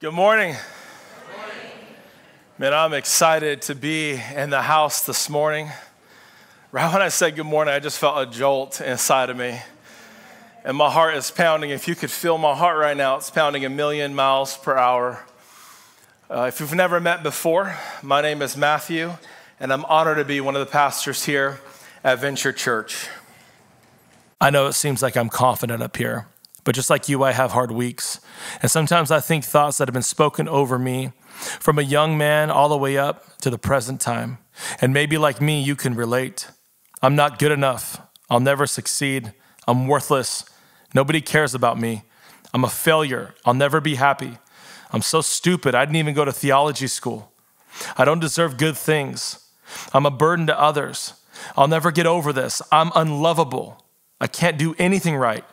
Good morning. Man, I'm excited to be in the house this morning. Right when I said good morning, I just felt a jolt inside of me. And my heart is pounding. If you could feel my heart right now, it's pounding a million miles per hour. Uh, if you've never met before, my name is Matthew, and I'm honored to be one of the pastors here at Venture Church. I know it seems like I'm confident up here, but just like you, I have hard weeks. And sometimes I think thoughts that have been spoken over me from a young man all the way up to the present time. And maybe like me, you can relate. I'm not good enough. I'll never succeed. I'm worthless. Nobody cares about me. I'm a failure. I'll never be happy. I'm so stupid. I didn't even go to theology school. I don't deserve good things. I'm a burden to others. I'll never get over this. I'm unlovable. I can't do anything right.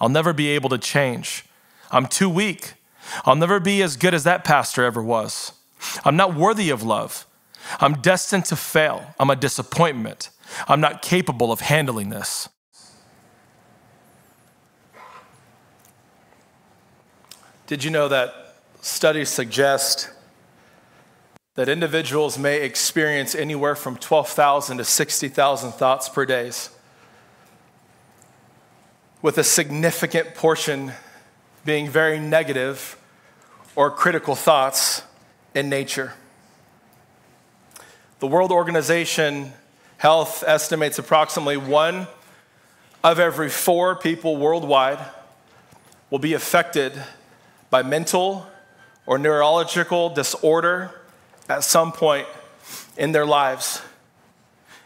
I'll never be able to change. I'm too weak. I'll never be as good as that pastor ever was. I'm not worthy of love. I'm destined to fail. I'm a disappointment. I'm not capable of handling this. Did you know that studies suggest that individuals may experience anywhere from 12,000 to 60,000 thoughts per day? With a significant portion being very negative or critical thoughts in nature. The World Organization Health estimates approximately one of every four people worldwide will be affected by mental or neurological disorder at some point in their lives.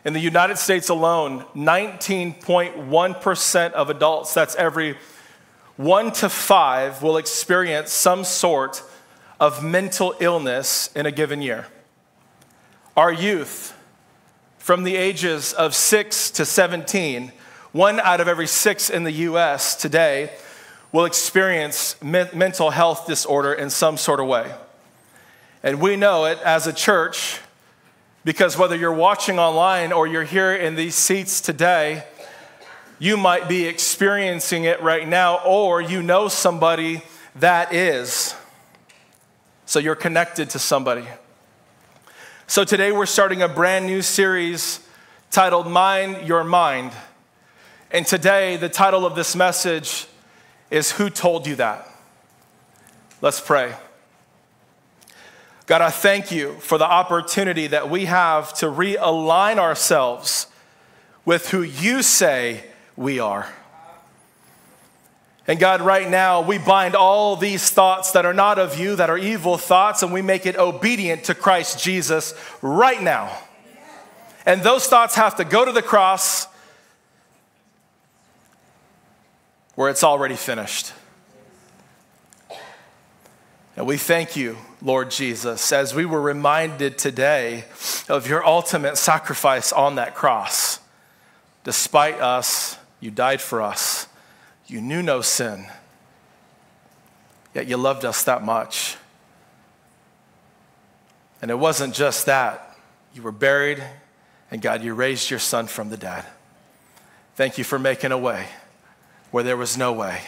In the United States alone, 19.1% of adults, that's every one to five, will experience some sort of mental illness in a given year. Our youth, from the ages of 6 to 17, one out of every six in the US today will experience me- mental health disorder in some sort of way. And we know it as a church because whether you're watching online or you're here in these seats today, you might be experiencing it right now, or you know somebody that is. So you're connected to somebody. So today we're starting a brand new series titled Mind Your Mind. And today, the title of this message is Who Told You That? Let's pray. God, I thank you for the opportunity that we have to realign ourselves with who you say we are. And God, right now, we bind all these thoughts that are not of you, that are evil thoughts, and we make it obedient to Christ Jesus right now. And those thoughts have to go to the cross where it's already finished. And we thank you, Lord Jesus, as we were reminded today of your ultimate sacrifice on that cross. Despite us, you died for us. You knew no sin, yet you loved us that much. And it wasn't just that. You were buried, and God, you raised your son from the dead. Thank you for making a way where there was no way.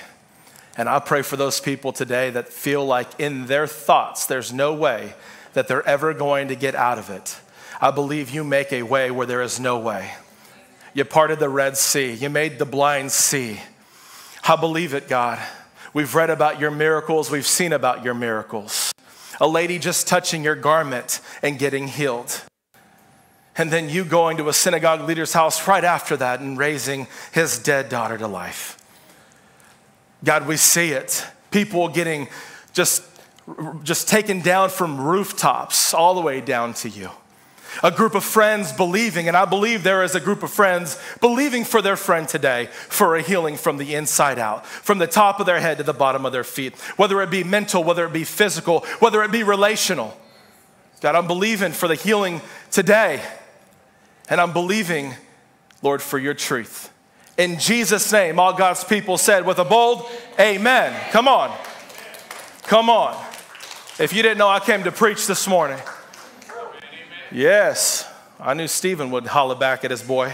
And I pray for those people today that feel like in their thoughts there's no way that they're ever going to get out of it. I believe you make a way where there is no way. You parted the Red Sea, you made the blind see. I believe it, God. We've read about your miracles, we've seen about your miracles. A lady just touching your garment and getting healed. And then you going to a synagogue leader's house right after that and raising his dead daughter to life. God, we see it. People getting just, just taken down from rooftops all the way down to you. A group of friends believing, and I believe there is a group of friends believing for their friend today for a healing from the inside out, from the top of their head to the bottom of their feet, whether it be mental, whether it be physical, whether it be relational. God, I'm believing for the healing today, and I'm believing, Lord, for your truth. In Jesus' name, all God's people said with a bold amen. Come on. Come on. If you didn't know, I came to preach this morning. Yes, I knew Stephen would holler back at his boy.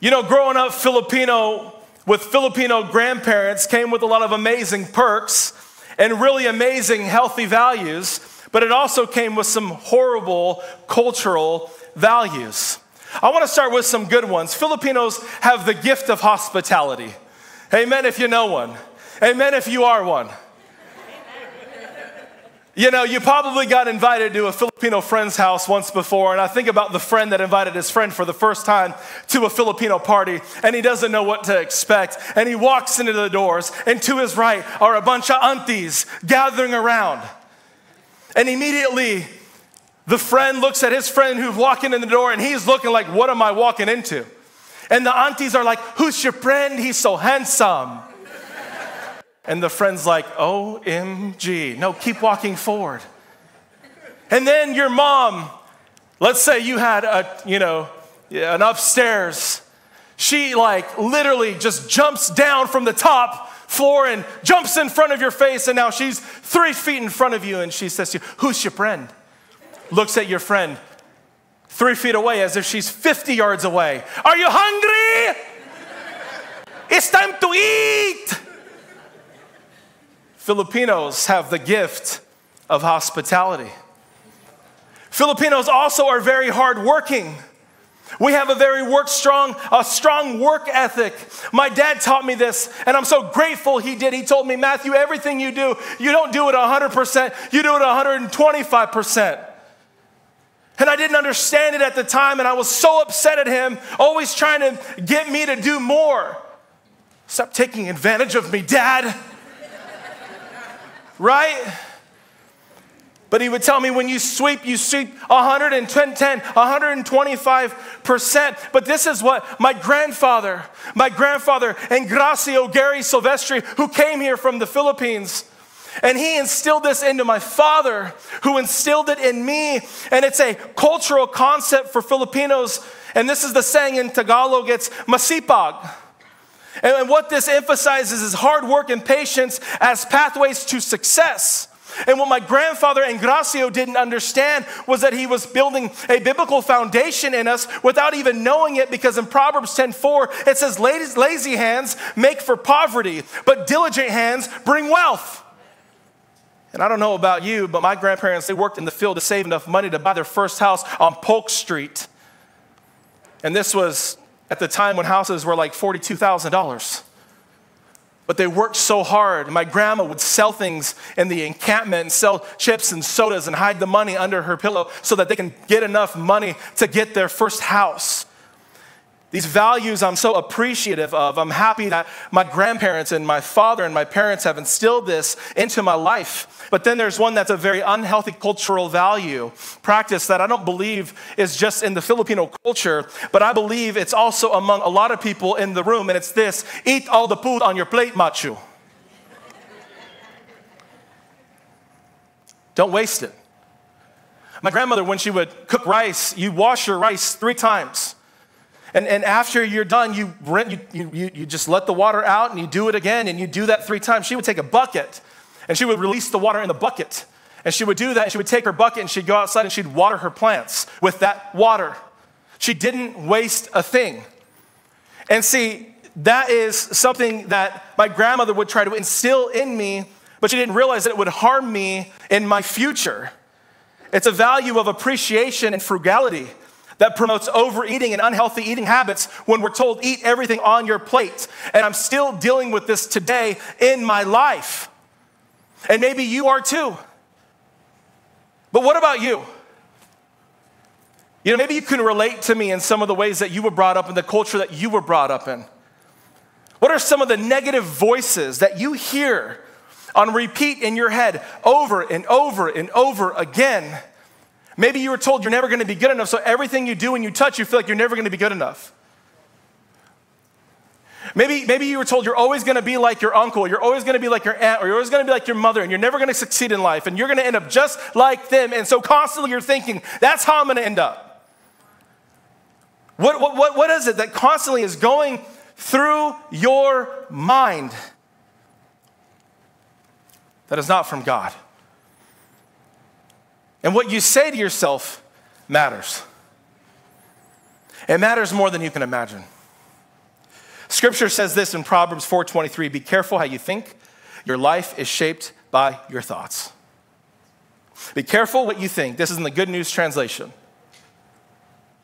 You know, growing up Filipino with Filipino grandparents came with a lot of amazing perks. and really amazing, healthy values, but it also came with some horrible cultural values. I want to start with some good ones. Filipinos have the gift of hospitality. Amen if you know one. Amen if you are one. You know, you probably got invited to a Filipino friend's house once before, and I think about the friend that invited his friend for the first time to a Filipino party, and he doesn't know what to expect. And he walks into the doors, and to his right are a bunch of aunties gathering around. And immediately, the friend looks at his friend who's walking in the door, and he's looking like, What am I walking into? And the aunties are like, Who's your friend? He's so handsome. And the friend's like, OMG. No, keep walking forward. And then your mom, let's say you had a, you know, an upstairs. She like literally just jumps down from the top floor and jumps in front of your face. And now she's three feet in front of you and she says to you, Who's your friend? Looks at your friend three feet away as if she's 50 yards away. Are you hungry? it's time to eat. Filipinos have the gift of hospitality. Filipinos also are very hardworking. We have a very work strong, a strong work ethic. My dad taught me this, and I'm so grateful he did. He told me, Matthew, everything you do, you don't do it 100%, you do it 125%. And I didn't understand it at the time, and I was so upset at him, always trying to get me to do more. Stop taking advantage of me, Dad right? But he would tell me when you sweep, you sweep 110, 125%. But this is what my grandfather, my grandfather, Engracio Gary Silvestri, who came here from the Philippines, and he instilled this into my father, who instilled it in me. And it's a cultural concept for Filipinos. And this is the saying in Tagalog it's masipag. And what this emphasizes is hard work and patience as pathways to success. And what my grandfather Engracio didn't understand was that he was building a biblical foundation in us without even knowing it because in Proverbs 10:4 it says lazy hands make for poverty, but diligent hands bring wealth. And I don't know about you, but my grandparents they worked in the field to save enough money to buy their first house on Polk Street. And this was at the time when houses were like $42,000. But they worked so hard. My grandma would sell things in the encampment and sell chips and sodas and hide the money under her pillow so that they can get enough money to get their first house. These values I'm so appreciative of. I'm happy that my grandparents and my father and my parents have instilled this into my life. But then there's one that's a very unhealthy cultural value practice that I don't believe is just in the Filipino culture, but I believe it's also among a lot of people in the room, and it's this eat all the food on your plate, machu. Don't waste it. My grandmother, when she would cook rice, you wash your rice three times. And, and after you're done, you, you, you, you just let the water out and you do it again and you do that three times. She would take a bucket and she would release the water in the bucket. And she would do that and she would take her bucket and she'd go outside and she'd water her plants with that water. She didn't waste a thing. And see, that is something that my grandmother would try to instill in me, but she didn't realize that it would harm me in my future. It's a value of appreciation and frugality that promotes overeating and unhealthy eating habits when we're told, eat everything on your plate. And I'm still dealing with this today in my life. And maybe you are too. But what about you? You know, maybe you can relate to me in some of the ways that you were brought up in the culture that you were brought up in. What are some of the negative voices that you hear on repeat in your head over and over and over again? Maybe you were told you're never going to be good enough, so everything you do and you touch, you feel like you're never going to be good enough. Maybe, maybe you were told you're always going to be like your uncle, you're always going to be like your aunt, or you're always going to be like your mother, and you're never going to succeed in life, and you're going to end up just like them. And so constantly you're thinking, that's how I'm going to end up. What, what, what, what is it that constantly is going through your mind that is not from God? And what you say to yourself matters. It matters more than you can imagine. Scripture says this in Proverbs 4:23, be careful how you think. Your life is shaped by your thoughts. Be careful what you think. This is in the Good News Translation.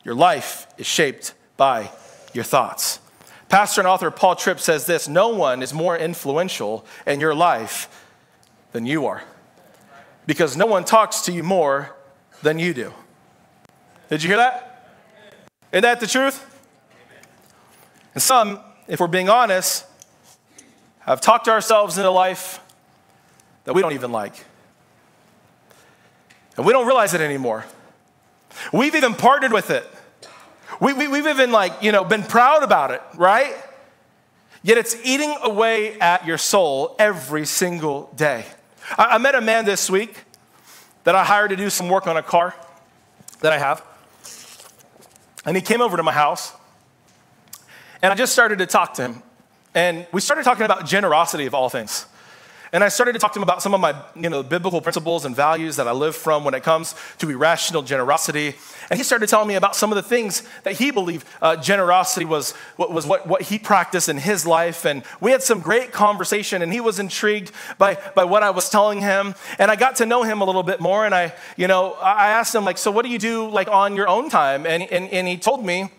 Your life is shaped by your thoughts. Pastor and author Paul Tripp says this No one is more influential in your life than you are, because no one talks to you more than you do. Did you hear that? Isn't that the truth? And some, if we're being honest, have talked to ourselves into life that we don't even like. And we don't realize it anymore. We've even partnered with it. We, we, we've even like, you know, been proud about it, right? Yet it's eating away at your soul every single day. I, I met a man this week that I hired to do some work on a car that I have. And he came over to my house. And I just started to talk to him. And we started talking about generosity of all things. And I started to talk to him about some of my you know, biblical principles and values that I live from when it comes to irrational generosity. And he started telling me about some of the things that he believed uh, generosity was, what, was what, what he practiced in his life. And we had some great conversation, and he was intrigued by, by what I was telling him. And I got to know him a little bit more. And I, you know, I asked him, like, so what do you do like on your own time? And, and, and he told me,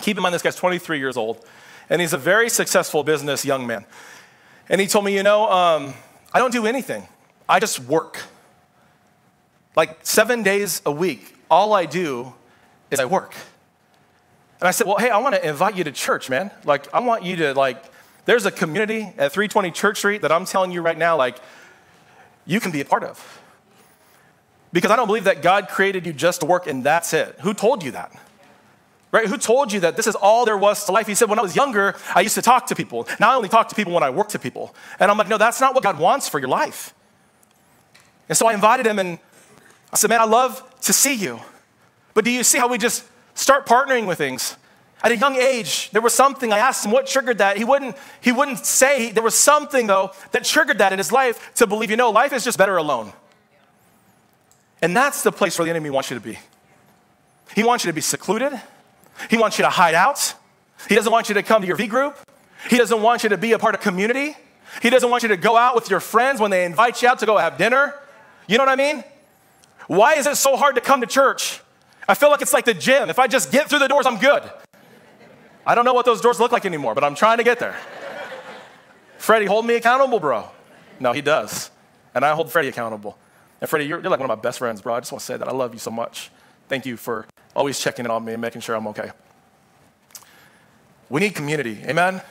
keep in mind, this guy's 23 years old, and he's a very successful business young man. And he told me, you know, um, I don't do anything. I just work. Like seven days a week, all I do is I work. And I said, Well, hey, I want to invite you to church, man. Like, I want you to, like, there's a community at 320 Church Street that I'm telling you right now, like, you can be a part of. Because I don't believe that God created you just to work and that's it. Who told you that? Right? Who told you that this is all there was to life? He said, When I was younger, I used to talk to people. Now I only talk to people when I work to people. And I'm like, No, that's not what God wants for your life. And so I invited him and I said, Man, I love to see you. But do you see how we just start partnering with things? At a young age, there was something, I asked him what triggered that. He wouldn't, he wouldn't say, there was something though that triggered that in his life to believe, you know, life is just better alone. And that's the place where the enemy wants you to be. He wants you to be secluded. He wants you to hide out. He doesn't want you to come to your V group. He doesn't want you to be a part of community. He doesn't want you to go out with your friends when they invite you out to go have dinner. You know what I mean? Why is it so hard to come to church? I feel like it's like the gym. If I just get through the doors, I'm good. I don't know what those doors look like anymore, but I'm trying to get there. Freddie, hold me accountable, bro. No, he does. And I hold Freddie accountable. And Freddie, you're, you're like one of my best friends, bro. I just want to say that I love you so much. Thank you for always checking in on me and making sure I'm okay. We need community. Amen?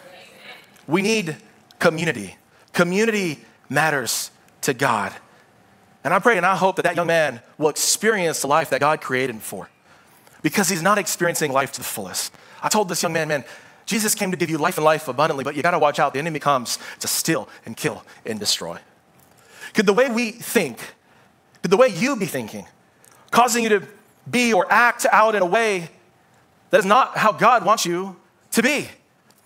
We need community. Community matters to God. And I pray and I hope that that young man will experience the life that God created him for because he's not experiencing life to the fullest. I told this young man, man, Jesus came to give you life and life abundantly, but you got to watch out. The enemy comes to steal and kill and destroy. Could the way we think, could the way you be thinking, causing you to be or act out in a way that is not how God wants you to be.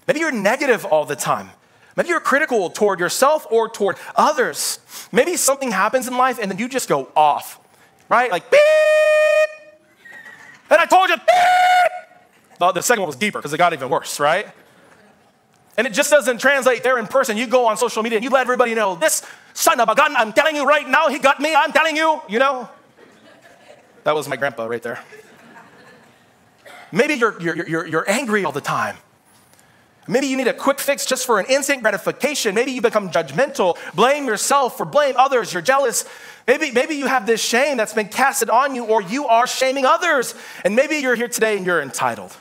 Maybe you're negative all the time. Maybe you're critical toward yourself or toward others. Maybe something happens in life and then you just go off, right? Like, beep! And I told you, beep! The, the second one was deeper because it got even worse, right? And it just doesn't translate there in person. You go on social media and you let everybody know this son of a gun, I'm telling you right now, he got me, I'm telling you, you know? That was my grandpa right there. Maybe you're, you're, you're, you're angry all the time. Maybe you need a quick fix just for an instant gratification. Maybe you become judgmental, blame yourself or blame others, you're jealous. Maybe, maybe you have this shame that's been casted on you, or you are shaming others. And maybe you're here today and you're entitled.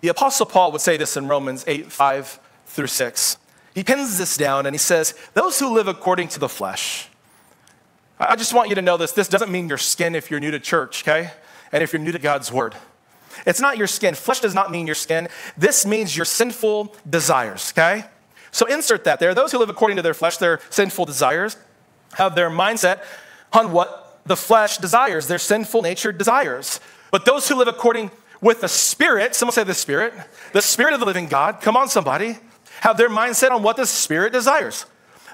The Apostle Paul would say this in Romans 8 5 through 6. He pins this down and he says, Those who live according to the flesh, I just want you to know this. This doesn't mean your skin if you're new to church, okay? And if you're new to God's word. It's not your skin. Flesh does not mean your skin. This means your sinful desires, okay? So insert that there. Those who live according to their flesh, their sinful desires, have their mindset on what the flesh desires, their sinful nature desires. But those who live according with the Spirit, someone say the Spirit, the Spirit of the living God, come on, somebody, have their mindset on what the Spirit desires.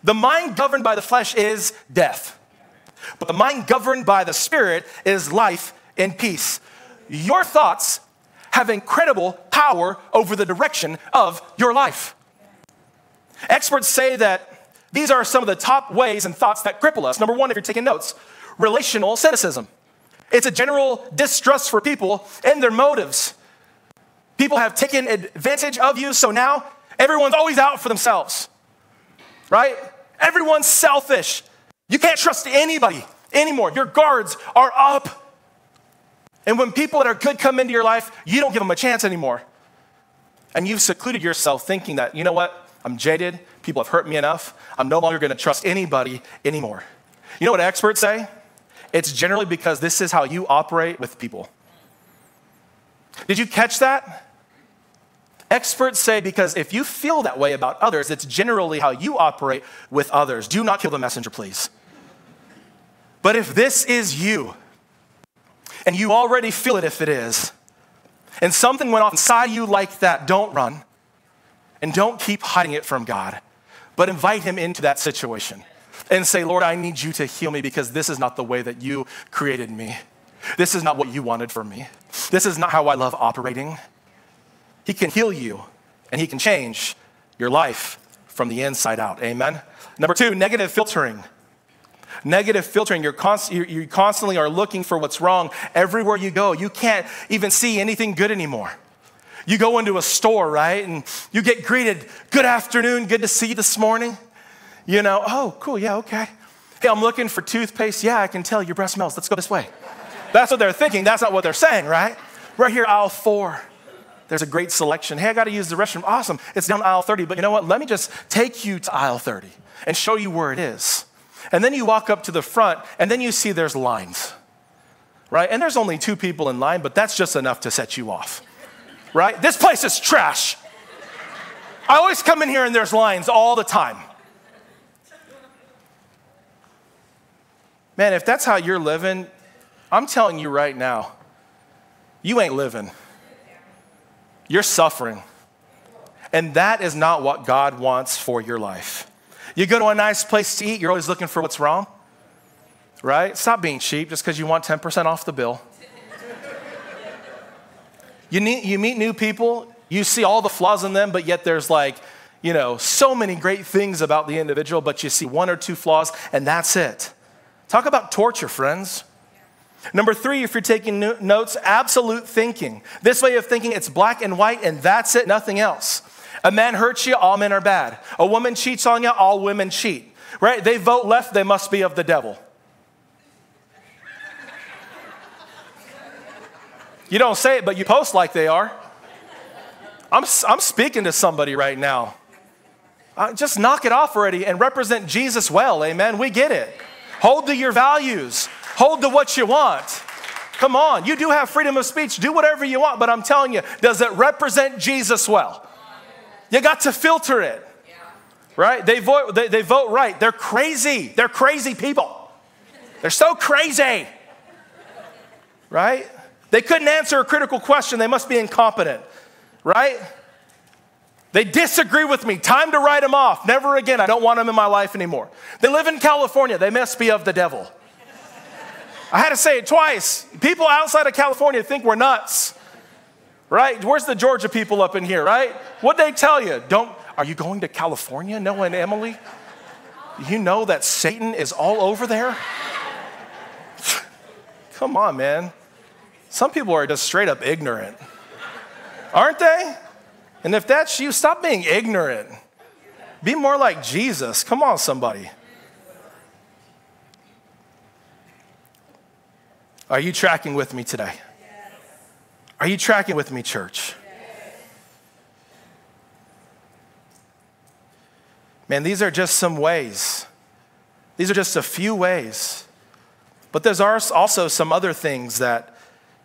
The mind governed by the flesh is death. But the mind governed by the Spirit is life and peace. Your thoughts have incredible power over the direction of your life. Experts say that These are some of the top ways and thoughts that cripple us. Number one, if you're taking notes, relational cynicism. It's a general distrust for people and their motives. People have taken advantage of you, so now everyone's always out for themselves, right? Everyone's selfish. You can't trust anybody anymore. Your guards are up. And when people that are good come into your life, you don't give them a chance anymore. And you've secluded yourself thinking that, you know what? I'm jaded. People have hurt me enough. I'm no longer going to trust anybody anymore. You know what experts say? It's generally because this is how you operate with people. Did you catch that? Experts say because if you feel that way about others, it's generally how you operate with others. Do not kill the messenger, please. But if this is you, and you already feel it if it is, and something went off inside you like that, don't run. And don't keep hiding it from God, but invite Him into that situation and say, Lord, I need you to heal me because this is not the way that you created me. This is not what you wanted for me. This is not how I love operating. He can heal you and He can change your life from the inside out. Amen. Number two, negative filtering. Negative filtering. You're const- you constantly are looking for what's wrong everywhere you go. You can't even see anything good anymore. You go into a store, right? And you get greeted, good afternoon, good to see you this morning. You know, oh, cool, yeah, okay. Hey, I'm looking for toothpaste. Yeah, I can tell your breath smells. Let's go this way. That's what they're thinking. That's not what they're saying, right? Right here, aisle four. There's a great selection. Hey, I got to use the restroom. Awesome. It's down aisle 30. But you know what? Let me just take you to aisle 30 and show you where it is. And then you walk up to the front, and then you see there's lines, right? And there's only two people in line, but that's just enough to set you off, right? This place is trash. I always come in here and there's lines all the time. Man, if that's how you're living, I'm telling you right now, you ain't living. You're suffering. And that is not what God wants for your life. You go to a nice place to eat, you're always looking for what's wrong, right? Stop being cheap just because you want 10% off the bill. you, need, you meet new people, you see all the flaws in them, but yet there's like, you know, so many great things about the individual, but you see one or two flaws, and that's it. Talk about torture, friends. Number three, if you're taking notes, absolute thinking. This way of thinking, it's black and white, and that's it, nothing else. A man hurts you, all men are bad. A woman cheats on you, all women cheat. Right? They vote left, they must be of the devil. You don't say it, but you post like they are. I'm, I'm speaking to somebody right now. Uh, just knock it off already and represent Jesus well. Amen. We get it. Hold to your values, hold to what you want. Come on, you do have freedom of speech. Do whatever you want, but I'm telling you, does it represent Jesus well? You got to filter it. Right? They vote, they, they vote right. They're crazy. They're crazy people. They're so crazy. Right? They couldn't answer a critical question. They must be incompetent. Right? They disagree with me. Time to write them off. Never again. I don't want them in my life anymore. They live in California. They must be of the devil. I had to say it twice. People outside of California think we're nuts right? Where's the Georgia people up in here, right? What'd they tell you? Don't, are you going to California, Noah and Emily? You know that Satan is all over there? Come on, man. Some people are just straight up ignorant, aren't they? And if that's you, stop being ignorant. Be more like Jesus. Come on, somebody. Are you tracking with me today? Are you tracking with me, church? Man, these are just some ways. These are just a few ways. But there's also some other things that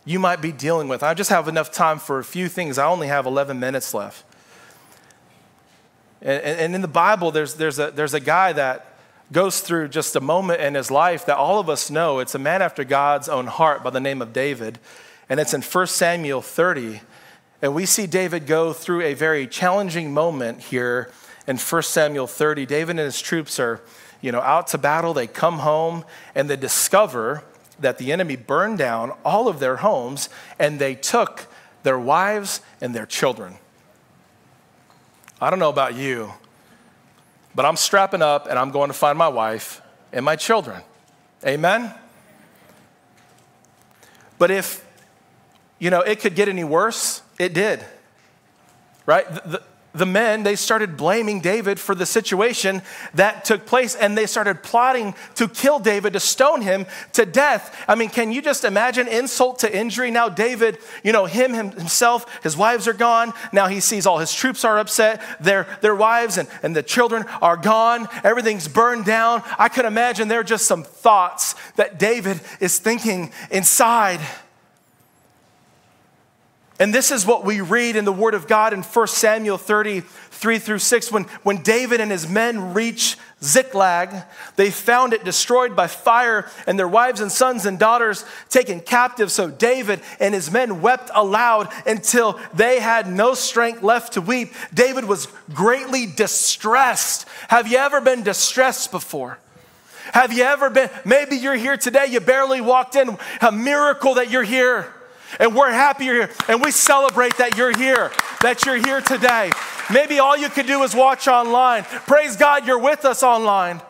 you might be dealing with. I just have enough time for a few things. I only have 11 minutes left. And, and in the Bible, there's, there's, a, there's a guy that goes through just a moment in his life that all of us know. It's a man after God's own heart by the name of David and it's in 1 Samuel 30. And we see David go through a very challenging moment here in 1 Samuel 30. David and his troops are, you know, out to battle. They come home and they discover that the enemy burned down all of their homes and they took their wives and their children. I don't know about you, but I'm strapping up and I'm going to find my wife and my children. Amen? But if, you know, it could get any worse, it did. Right? The, the men, they started blaming David for the situation that took place and they started plotting to kill David, to stone him to death. I mean, can you just imagine insult to injury? Now, David, you know, him himself, his wives are gone. Now he sees all his troops are upset. Their, their wives and, and the children are gone. Everything's burned down. I could imagine there are just some thoughts that David is thinking inside. And this is what we read in the Word of God in 1 Samuel 30, 3 through 6. When, when David and his men reach Ziklag, they found it destroyed by fire and their wives and sons and daughters taken captive. So David and his men wept aloud until they had no strength left to weep. David was greatly distressed. Have you ever been distressed before? Have you ever been, maybe you're here today, you barely walked in, a miracle that you're here. And we're happy you're here. And we celebrate that you're here, that you're here today. Maybe all you could do is watch online. Praise God, you're with us online.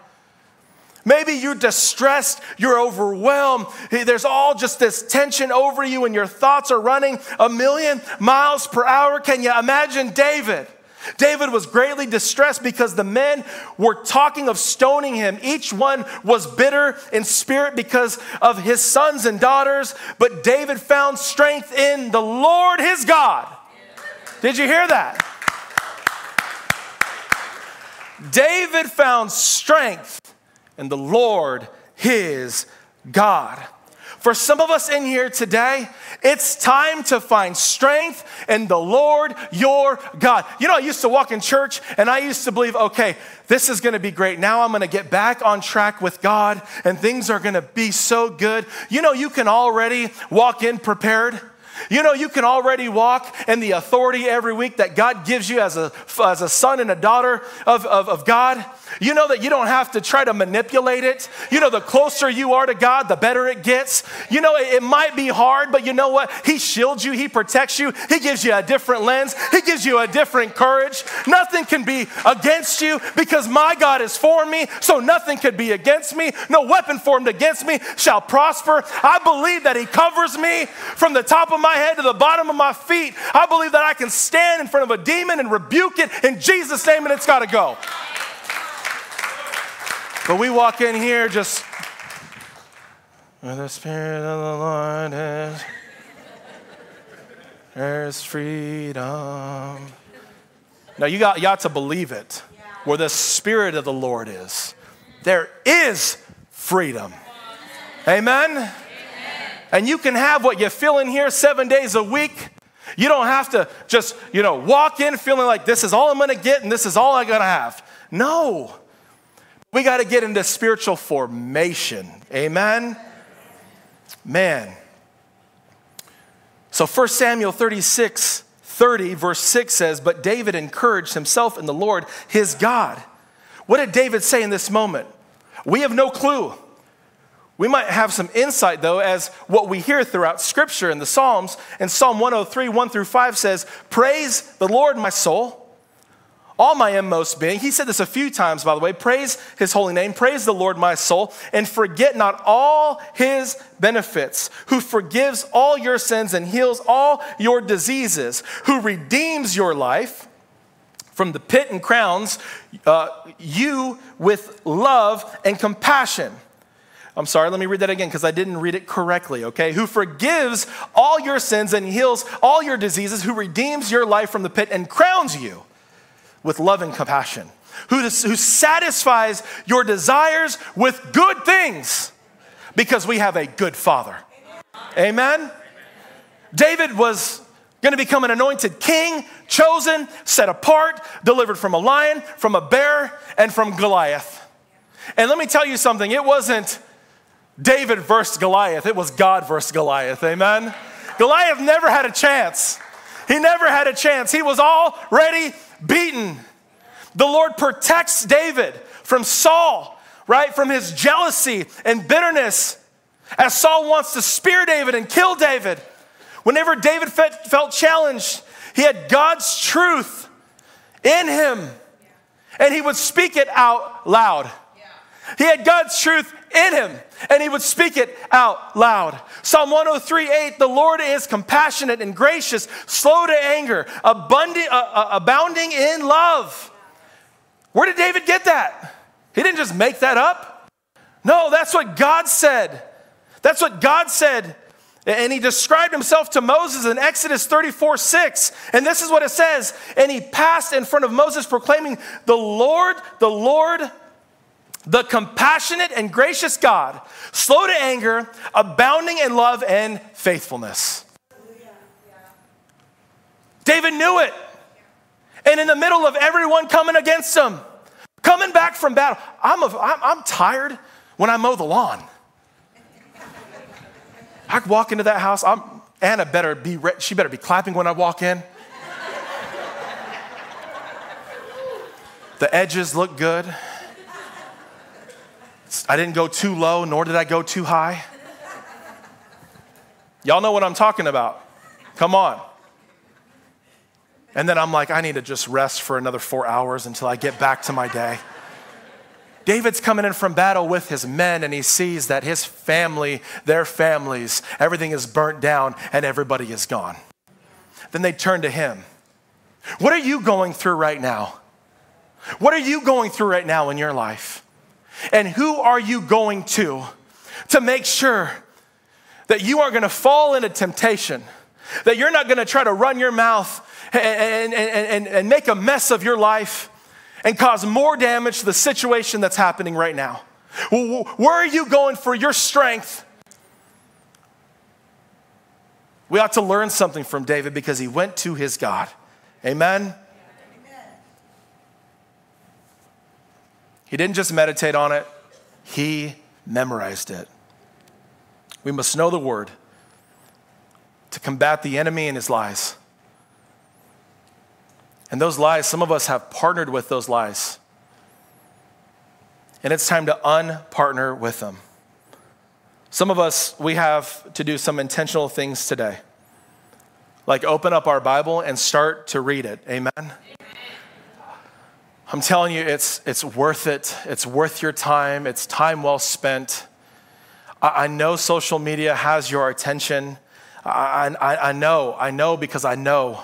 Maybe you're distressed, you're overwhelmed. There's all just this tension over you, and your thoughts are running a million miles per hour. Can you imagine David? David was greatly distressed because the men were talking of stoning him. Each one was bitter in spirit because of his sons and daughters, but David found strength in the Lord his God. Did you hear that? David found strength in the Lord his God. For some of us in here today, it's time to find strength in the Lord your God. You know, I used to walk in church and I used to believe, okay, this is gonna be great. Now I'm gonna get back on track with God and things are gonna be so good. You know, you can already walk in prepared. You know, you can already walk in the authority every week that God gives you as a, as a son and a daughter of, of, of God. You know that you don't have to try to manipulate it. You know, the closer you are to God, the better it gets. You know, it, it, might be hard, but you know what? He shields you, He protects you, He gives you a different lens, He gives you a different courage. Nothing can be against you because my God is for me, so nothing could be against me. No weapon formed against me shall prosper. I believe that He covers me from the top of my head to the bottom of my feet. I believe that I can stand in front of a demon and rebuke it in Jesus' name, and it's got to go. But we walk in here just, where the Spirit of the Lord is, there's freedom. Now you got, you got to believe it. Where the Spirit of the Lord is, there is freedom. Amen? Amen? And you can have what you feel in here seven days a week. You don't have to just, you know, walk in feeling like this is all I'm gonna get and this is all I'm gonna have. No. We got to get into spiritual formation. Amen? Man. So 1 Samuel 36, 30, verse 6 says, But David encouraged himself in the Lord, his God. What did David say in this moment? We have no clue. We might have some insight, though, as what we hear throughout Scripture in the Psalms. And Psalm 103, 1 through 5 says, Praise the Lord, my soul all my inmost being. He said this a few times, by the way. Praise his holy name. Praise the Lord, my soul, and forget not all his benefits, who forgives all your sins and heals all your diseases, who redeems your life from the pit and crowns uh, you with love and compassion. I'm sorry, let me read that again because I didn't read it correctly, okay? Who forgives all your sins and heals all your diseases, who redeems your life from the pit and crowns you with love and compassion, who, who satisfies your desires with good things because we have a good father. Amen? David was going to become an anointed king, chosen, set apart, delivered from a lion, from a bear, and from Goliath. And let me tell you something it wasn't David versus Goliath, it was God versus Goliath. Amen? Goliath never had a chance. He never had a chance. He was already beaten. The Lord protects David from Saul, right? From his jealousy and bitterness. As Saul wants to spear David and kill David. Whenever David felt challenged, he had God's truth in him. and he would speak it out loud. He had God's truth in him and he would speak it out loud. Psalm 103 8, the Lord is compassionate and gracious, slow to anger, abundant, uh, uh, abounding in love. Where did David get that? He didn't just make that up. No, that's what God said. That's what God said. And he described himself to Moses in Exodus 34 6. And this is what it says. And he passed in front of Moses, proclaiming, The Lord, the Lord, the compassionate and gracious God, slow to anger, abounding in love and faithfulness. David knew it. And in the middle of everyone coming against him, coming back from battle, I'm, a, I'm, I'm tired when I mow the lawn. I walk into that house. I'm, Anna better be, she better be clapping when I walk in. the edges look good. I didn't go too low, nor did I go too high. Y'all know what I'm talking about. Come on. And then I'm like, I need to just rest for another four hours until I get back to my day. David's coming in from battle with his men and he sees that his family, their families, everything is burnt down and everybody is gone. Then they turn to him. What are you going through right now? What are you going through right now in your life? And who are you going to to make sure that you aren't going to fall into temptation, that you're not going to try to run your mouth and, and, and, and make a mess of your life and cause more damage to the situation that's happening right now? Where are you going for your strength? We ought to learn something from David because he went to his God. Amen? He didn't just meditate on it, he memorized it. We must know the word to combat the enemy and his lies. And those lies, some of us have partnered with those lies. And it's time to unpartner with them. Some of us, we have to do some intentional things today. Like open up our Bible and start to read it. Amen? Amen. I'm telling you, it's, it's worth it. It's worth your time. It's time well spent. I, I know social media has your attention. I, I, I know, I know because I know.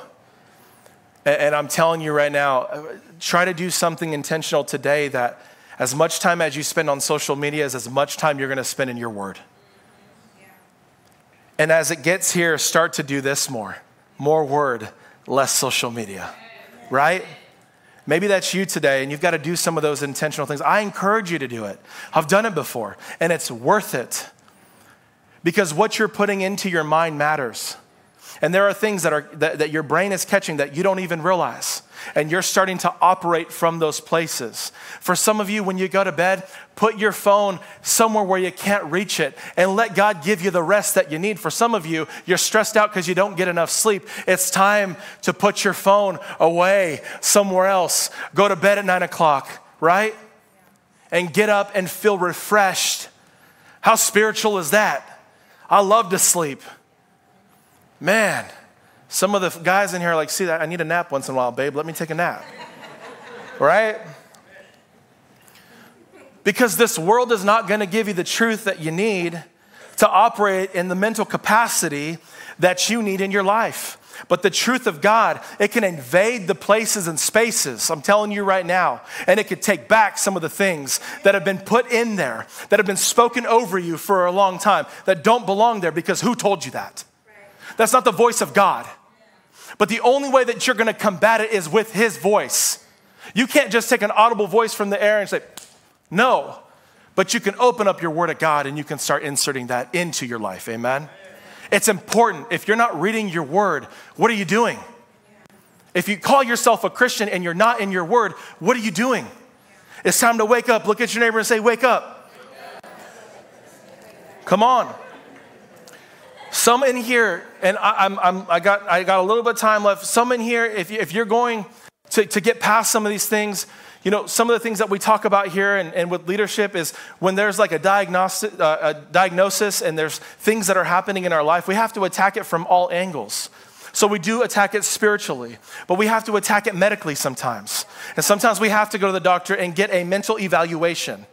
And I'm telling you right now, uh, try to do something intentional today that as much time as you spend on social media is as much time you're going to spend in your word. And as it gets here, start to do this more more word, less social media, right? Maybe that's you today, and you've got to do some of those intentional things. I encourage you to do it. I've done it before, and it's worth it because what you're putting into your mind matters. And there are things that, are, that, that your brain is catching that you don't even realize. And you're starting to operate from those places. For some of you, when you go to bed, put your phone somewhere where you can't reach it and let God give you the rest that you need. For some of you, you're stressed out because you don't get enough sleep. It's time to put your phone away somewhere else. Go to bed at nine o'clock, right? And get up and feel refreshed. How spiritual is that? I love to sleep. Man, some of the guys in here are like, see that I need a nap once in a while, babe. Let me take a nap. right? Because this world is not going to give you the truth that you need to operate in the mental capacity that you need in your life. But the truth of God, it can invade the places and spaces, I'm telling you right now, and it could take back some of the things that have been put in there, that have been spoken over you for a long time, that don't belong there because who told you that? That's not the voice of God. But the only way that you're gonna combat it is with His voice. You can't just take an audible voice from the air and say, no. But you can open up your word of God and you can start inserting that into your life. Amen? It's important. If you're not reading your word, what are you doing? If you call yourself a Christian and you're not in your word, what are you doing? It's time to wake up. Look at your neighbor and say, Wake up. Come on. Some in here, and I, I'm, I'm, i got, I got a little bit of time left. Some in here, if, you, if you're going to, to get past some of these things, you know, some of the things that we talk about here and, and with leadership is when there's like a, diagnostic, uh, a diagnosis and there's things that are happening in our life, we have to attack it from all angles. So we do attack it spiritually, but we have to attack it medically sometimes. And sometimes we have to go to the doctor and get a mental evaluation.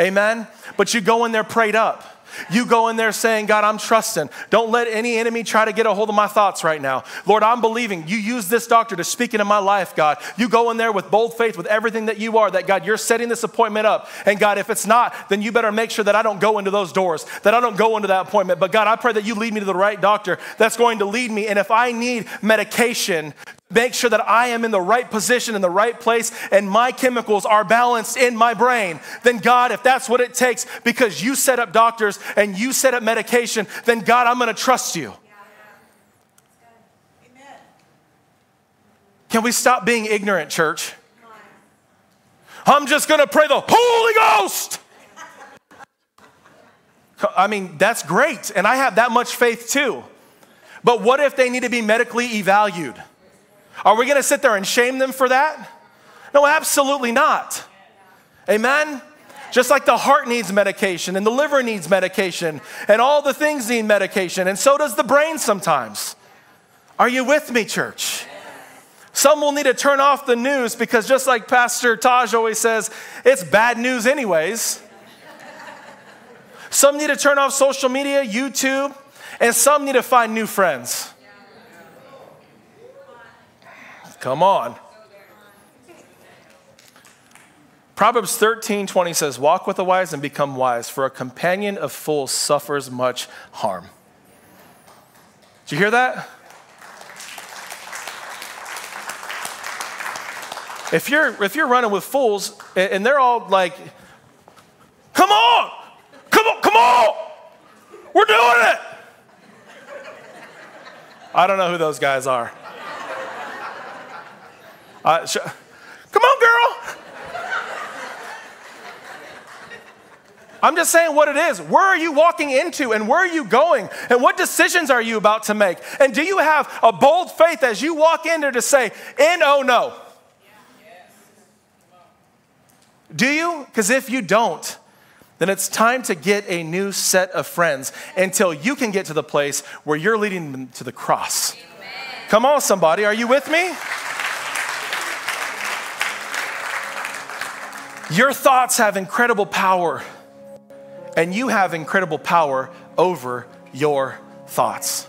Amen? But you go in there prayed up. You go in there saying, God, I'm trusting. Don't let any enemy try to get a hold of my thoughts right now. Lord, I'm believing. You use this doctor to speak into my life, God. You go in there with bold faith, with everything that you are, that God, you're setting this appointment up. And God, if it's not, then you better make sure that I don't go into those doors, that I don't go into that appointment. But God, I pray that you lead me to the right doctor that's going to lead me. And if I need medication make sure that I am in the right position, in the right place, and my chemicals are balanced in my brain, then God, if that's what it takes, because you set up doctors and you set up medication, then God, I'm gonna trust you. Can we stop being ignorant, church? I'm just gonna pray the Holy Ghost. I mean, that's great, and I have that much faith too. But what if they need to be medically evaluated? Are we going to sit there and shame them for that? No, absolutely not. Amen? Just like the heart needs medication and the liver needs medication and all the things need medication, and so does the brain sometimes. Are you with me, church? Some will need to turn off the news because, just like Pastor Taj always says, it's bad news, anyways. Some need to turn off social media, YouTube, and some need to find new friends. Come on. Proverbs 13, 20 says, Walk with the wise and become wise, for a companion of fools suffers much harm. Did you hear that? If you're, if you're running with fools and they're all like, Come on, come on, come on, we're doing it. I don't know who those guys are. Uh, sh- Come on, girl. I'm just saying what it is. Where are you walking into and where are you going? And what decisions are you about to make? And do you have a bold faith as you walk in there to say, in oh no? Do you? Because if you don't, then it's time to get a new set of friends until you can get to the place where you're leading them to the cross. Amen. Come on, somebody. Are you with me? Your thoughts have incredible power, and you have incredible power over your thoughts.